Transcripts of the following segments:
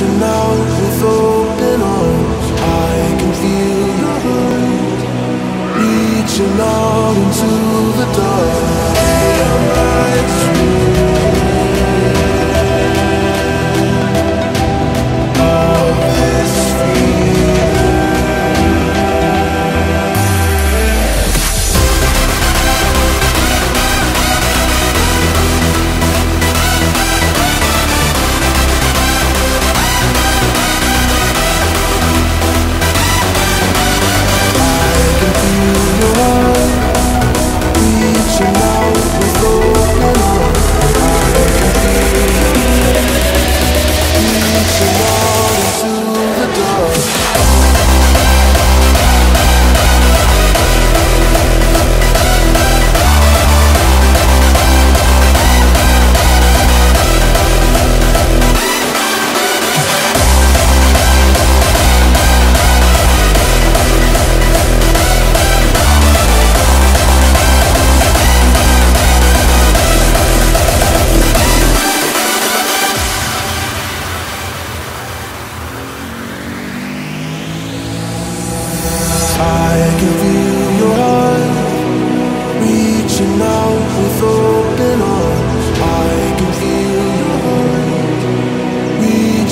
reaching out with open arms. I can feel your hand reaching out into the dark.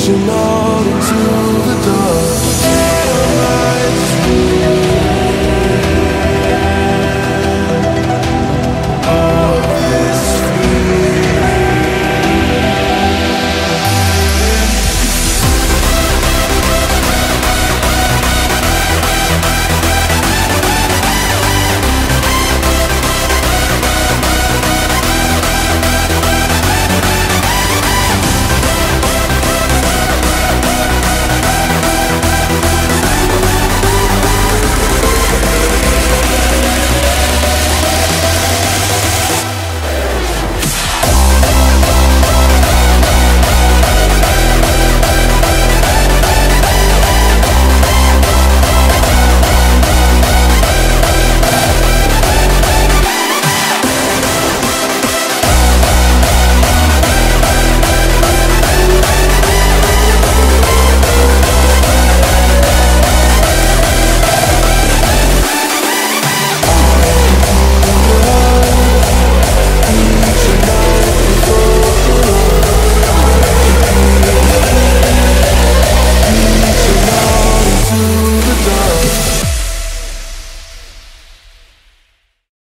you out into the dark.